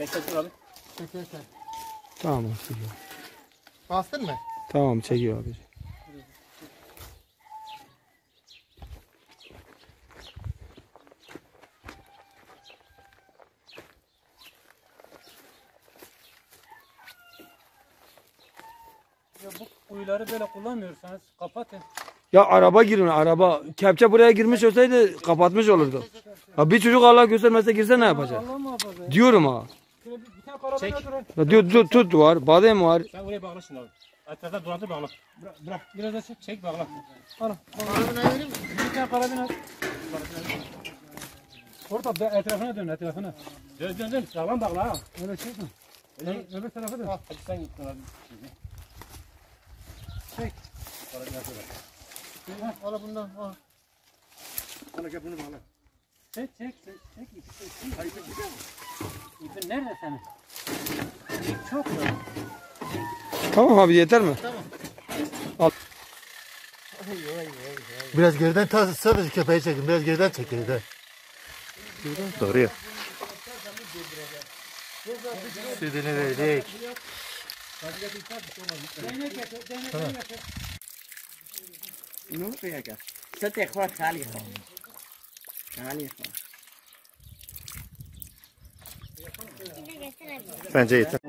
Bekletin abi. Tamam çekiyor. Bastın mı? Tamam çekiyor abi. Ya bu kuyuları böyle kullanmıyorsanız kapatın. Ya araba girin araba. Kepçe buraya girmiş olsaydı kapatmış olurdu. Ya bir çocuk Allah göstermese girse ne yapacak? Allah muhafaza. Diyorum ha. Şöyle bir, bir tane karabin Çek. öldürün. Ya diyor tut, tut var, badem var. Sen oraya bağla şimdi abi. Etrafta dolandır bağla. Bırak, bırak. Biraz da çek, çek bağla. Al. Karabine vereyim mi? Bir tane karabin al. Orada dö- etrafına dön etrafına. Dön dön dön. Sağlam bağla ha. Öyle çekme. Öyle, öbür tarafa dön. Hadi sen git abi. Çek. Karabin al. Al bundan. Al. Sana gel bunu bağla. Çek çek çek çek ipi çek. Hayır çek. İpin nerede senin? İp çok mu? Tamam abi yeter mi? Tamam. Al. Biraz geriden taz sadece köpeği çekin. Biraz geriden çek geriden. Doğru ya. Sütünü verdik. Ne oluyor ya? Sen de ekvar hali kalmıyor. Yani yapma. Bence yeter.